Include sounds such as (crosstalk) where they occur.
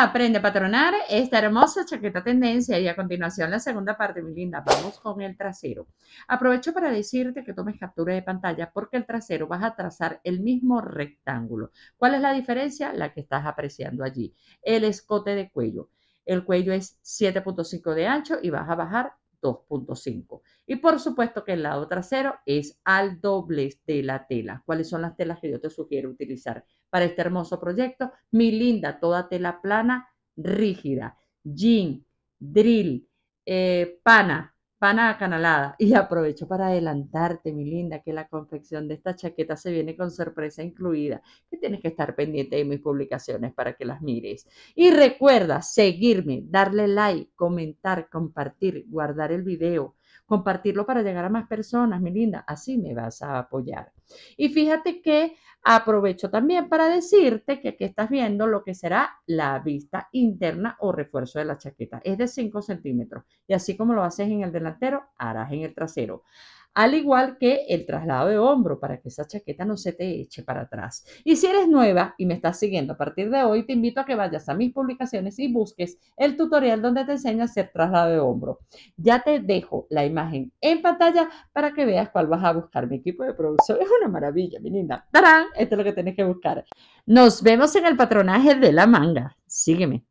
Aprende a patronar esta hermosa chaqueta tendencia y a continuación la segunda parte, mi linda. Vamos con el trasero. Aprovecho para decirte que tomes captura de pantalla porque el trasero vas a trazar el mismo rectángulo. ¿Cuál es la diferencia? La que estás apreciando allí. El escote de cuello. El cuello es 7.5 de ancho y vas a bajar 2.5. Y por supuesto que el lado trasero es al doble de la tela. ¿Cuáles son las telas que yo te sugiero utilizar para este hermoso proyecto? Mi linda, toda tela plana, rígida, jean, drill, eh, pana, pana acanalada. (laughs) Y aprovecho para adelantarte, mi linda, que la confección de esta chaqueta se viene con sorpresa incluida, que tienes que estar pendiente de mis publicaciones para que las mires. Y recuerda seguirme, darle like, comentar, compartir, guardar el video compartirlo para llegar a más personas, mi linda, así me vas a apoyar. Y fíjate que aprovecho también para decirte que aquí estás viendo lo que será la vista interna o refuerzo de la chaqueta. Es de 5 centímetros y así como lo haces en el delantero, harás en el trasero al igual que el traslado de hombro para que esa chaqueta no se te eche para atrás. Y si eres nueva y me estás siguiendo a partir de hoy, te invito a que vayas a mis publicaciones y busques el tutorial donde te enseño a hacer traslado de hombro. Ya te dejo la imagen en pantalla para que veas cuál vas a buscar. Mi equipo de producción (laughs) es una maravilla, mi linda. ¡Tarán! Esto es lo que tienes que buscar. Nos vemos en el patronaje de la manga. Sígueme.